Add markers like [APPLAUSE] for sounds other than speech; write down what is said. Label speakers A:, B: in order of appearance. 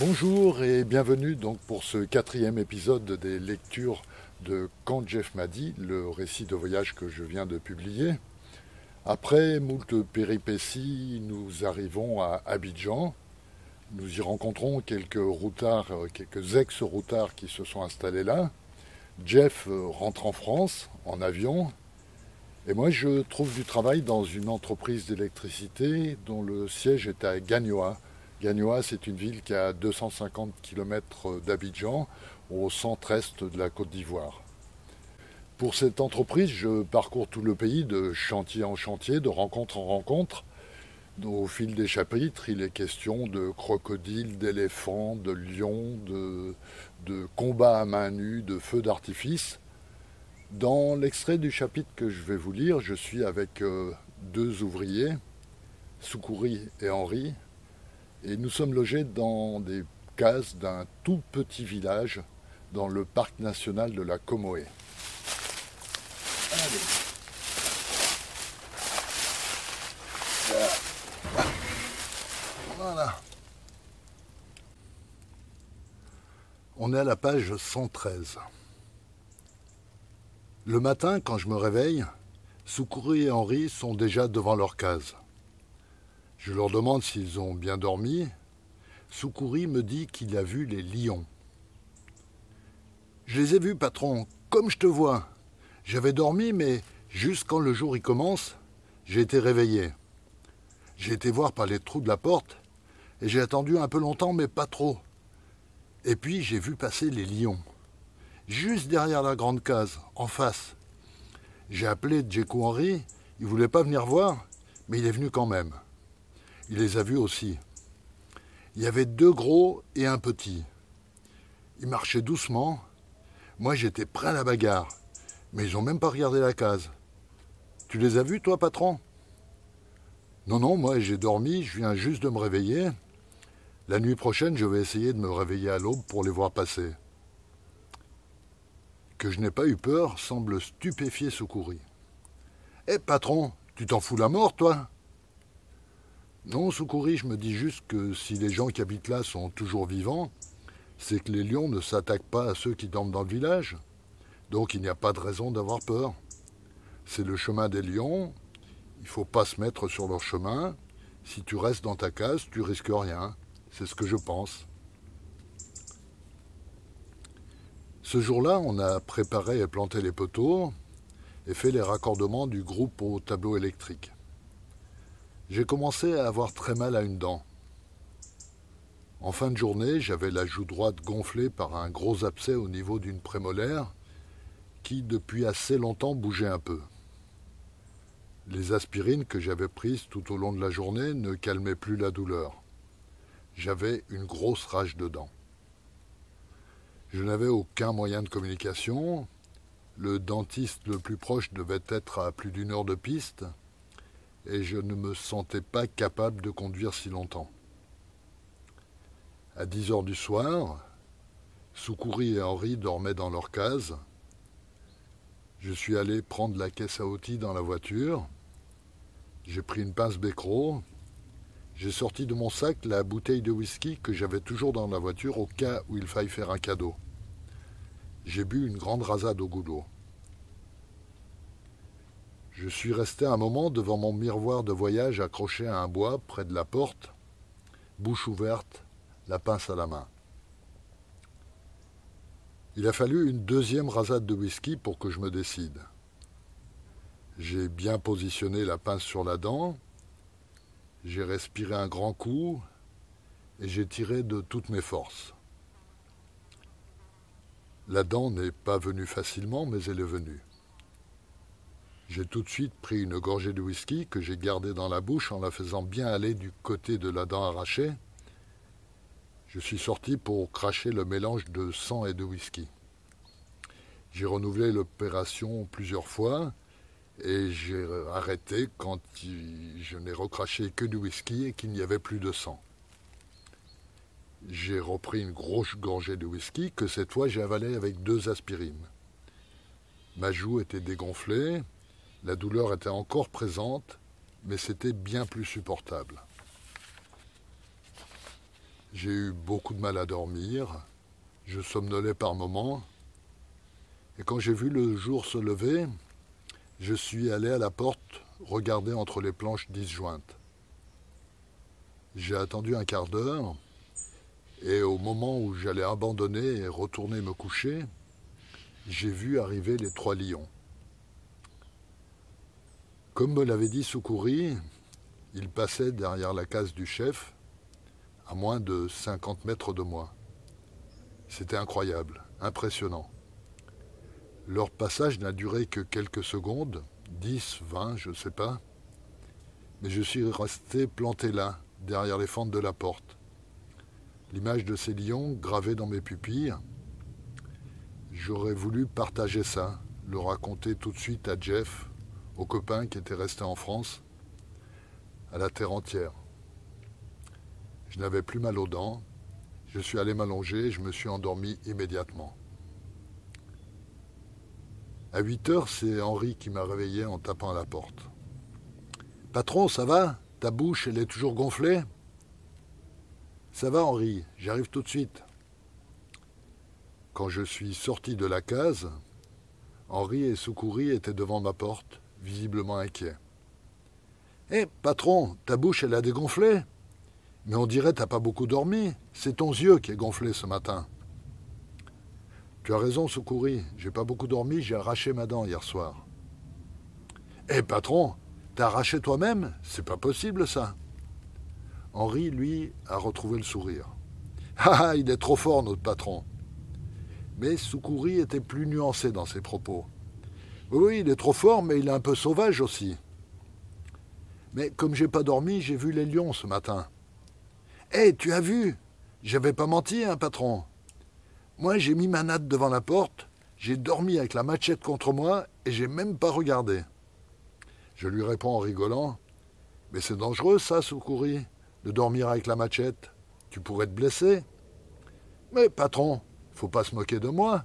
A: Bonjour et bienvenue donc pour ce quatrième épisode des lectures de Quand Jeff m'a dit, le récit de voyage que je viens de publier. Après moult péripéties, nous arrivons à Abidjan. Nous y rencontrons quelques routards, quelques ex-routards qui se sont installés là. Jeff rentre en France en avion. Et moi, je trouve du travail dans une entreprise d'électricité dont le siège est à Gagnoa, Gagnoa, c'est une ville qui a 250 km d'Abidjan, au centre-est de la Côte d'Ivoire. Pour cette entreprise, je parcours tout le pays de chantier en chantier, de rencontre en rencontre. Au fil des chapitres, il est question de crocodiles, d'éléphants, de lions, de, de combats à main nue, de feux d'artifice. Dans l'extrait du chapitre que je vais vous lire, je suis avec euh, deux ouvriers, Soukouri et Henri, et nous sommes logés dans des cases d'un tout petit village dans le parc national de la Comoé. Voilà. On est à la page 113. Le matin, quand je me réveille, Soukouri et Henri sont déjà devant leur case. Je leur demande s'ils ont bien dormi. Soukouri me dit qu'il a vu les lions. Je les ai vus, patron, comme je te vois. J'avais dormi, mais juste quand le jour y commence, j'ai été réveillé. J'ai été voir par les trous de la porte, et j'ai attendu un peu longtemps, mais pas trop. Et puis j'ai vu passer les lions, juste derrière la grande case, en face. J'ai appelé Djekou Henry, il voulait pas venir voir, mais il est venu quand même. Il les a vus aussi. Il y avait deux gros et un petit. Ils marchaient doucement. Moi, j'étais prêt à la bagarre. Mais ils n'ont même pas regardé la case. Tu les as vus, toi, patron? Non, non, moi, j'ai dormi. Je viens juste de me réveiller. La nuit prochaine, je vais essayer de me réveiller à l'aube pour les voir passer. Que je n'ai pas eu peur semble stupéfier Soukouri. Eh, patron, tu t'en fous la mort, toi? Non, Soukouri, je me dis juste que si les gens qui habitent là sont toujours vivants, c'est que les lions ne s'attaquent pas à ceux qui dorment dans le village. Donc il n'y a pas de raison d'avoir peur. C'est le chemin des lions. Il ne faut pas se mettre sur leur chemin. Si tu restes dans ta case, tu risques rien. C'est ce que je pense. Ce jour-là, on a préparé et planté les poteaux et fait les raccordements du groupe au tableau électrique. J'ai commencé à avoir très mal à une dent. En fin de journée, j'avais la joue droite gonflée par un gros abcès au niveau d'une prémolaire qui, depuis assez longtemps, bougeait un peu. Les aspirines que j'avais prises tout au long de la journée ne calmaient plus la douleur. J'avais une grosse rage de dents. Je n'avais aucun moyen de communication. Le dentiste le plus proche devait être à plus d'une heure de piste et je ne me sentais pas capable de conduire si longtemps. À dix heures du soir, Soukouri et Henri dormaient dans leur case. Je suis allé prendre la caisse à outils dans la voiture. J'ai pris une pince bécro. J'ai sorti de mon sac la bouteille de whisky que j'avais toujours dans la voiture au cas où il faille faire un cadeau. J'ai bu une grande rasade au goulot. Je suis resté un moment devant mon miroir de voyage accroché à un bois près de la porte, bouche ouverte, la pince à la main. Il a fallu une deuxième rasade de whisky pour que je me décide. J'ai bien positionné la pince sur la dent, j'ai respiré un grand coup et j'ai tiré de toutes mes forces. La dent n'est pas venue facilement, mais elle est venue. J'ai tout de suite pris une gorgée de whisky que j'ai gardée dans la bouche en la faisant bien aller du côté de la dent arrachée. Je suis sorti pour cracher le mélange de sang et de whisky. J'ai renouvelé l'opération plusieurs fois et j'ai arrêté quand je n'ai recraché que du whisky et qu'il n'y avait plus de sang. J'ai repris une grosse gorgée de whisky que cette fois j'ai avalé avec deux aspirines. Ma joue était dégonflée, la douleur était encore présente, mais c'était bien plus supportable. J'ai eu beaucoup de mal à dormir. Je somnolais par moments. Et quand j'ai vu le jour se lever, je suis allé à la porte regarder entre les planches disjointes. J'ai attendu un quart d'heure et au moment où j'allais abandonner et retourner me coucher, j'ai vu arriver les trois lions. Comme me l'avait dit Soukouri, ils passaient derrière la case du chef, à moins de 50 mètres de moi. C'était incroyable, impressionnant. Leur passage n'a duré que quelques secondes, 10, 20, je ne sais pas, mais je suis resté planté là, derrière les fentes de la porte. L'image de ces lions gravée dans mes pupilles, j'aurais voulu partager ça, le raconter tout de suite à Jeff, aux copains qui étaient restés en France, à la terre entière. Je n'avais plus mal aux dents, je suis allé m'allonger et je me suis endormi immédiatement. À 8 heures, c'est Henri qui m'a réveillé en tapant à la porte. Patron, ça va? Ta bouche, elle est toujours gonflée Ça va, Henri, j'arrive tout de suite. Quand je suis sorti de la case, Henri et Soukouri étaient devant ma porte, visiblement inquiets. Hé, patron, ta bouche, elle a dégonflé Mais on dirait t'as pas beaucoup dormi. C'est ton yeux qui est gonflé ce matin. Tu as raison, Soukouri. J'ai pas beaucoup dormi, j'ai arraché ma dent hier soir. Hé, patron, t'as arraché toi-même? C'est pas possible, ça. Henri, lui, a retrouvé le sourire. [LAUGHS] Ah, il est trop fort, notre patron. Mais Soukouri était plus nuancé dans ses propos. Oui, il est trop fort, mais il est un peu sauvage aussi. Mais comme j'ai pas dormi, j'ai vu les lions ce matin. Hé, tu as vu? J'avais pas menti, hein, patron. Moi, j'ai mis ma natte devant la porte, j'ai dormi avec la machette contre moi et j'ai même pas regardé. Je lui réponds en rigolant Mais c'est dangereux, ça, Soukouri, de dormir avec la machette. Tu pourrais te blesser. Mais patron, faut pas se moquer de moi.